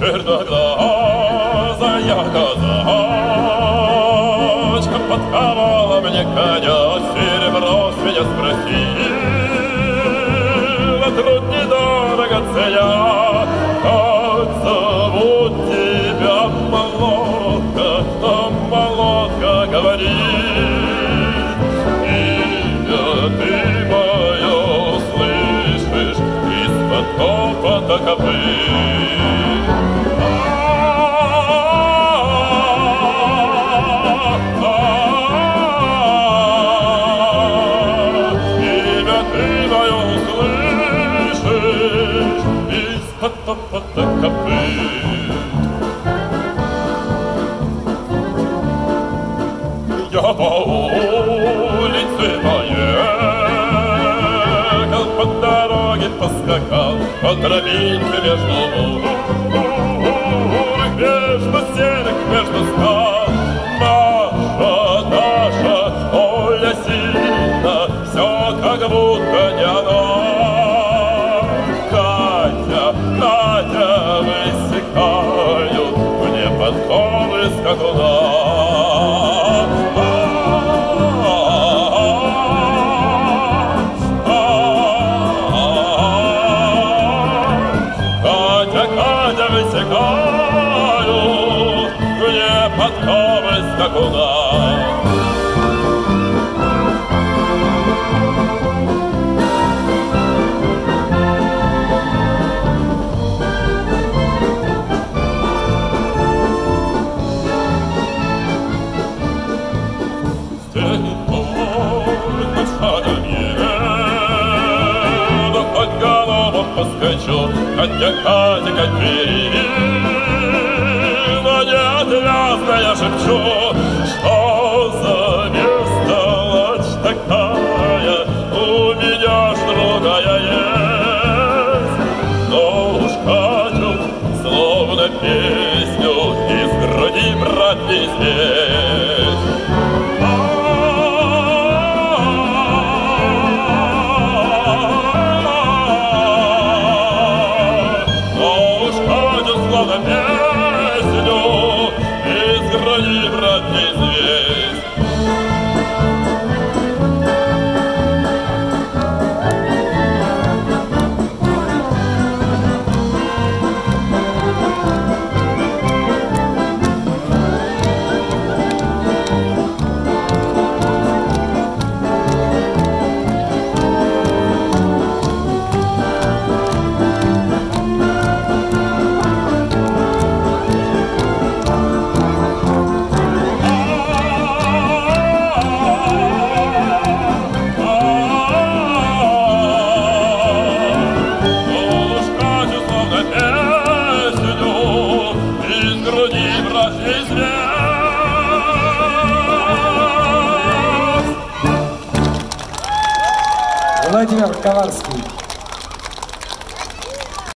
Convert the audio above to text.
черноглазая казачка подковала мне коня, серебро с меня спросила, труд недорого ценя, как зовут тебя, молодка, а молодка говорит, имя ты мое слышишь из-под топота копыт. Топота копыт. Я по улице поехал, по дороге поскакал, по тропинке между луг, между стенок, подковы скакуна. Хоть голову поскочу, хотя Катя как перина неотвязно я шепчу, что за бестолочь такая у меня другая есть. Но уж Катю, словно песню из груди брать не. Из груди брать не Владимир Коварский.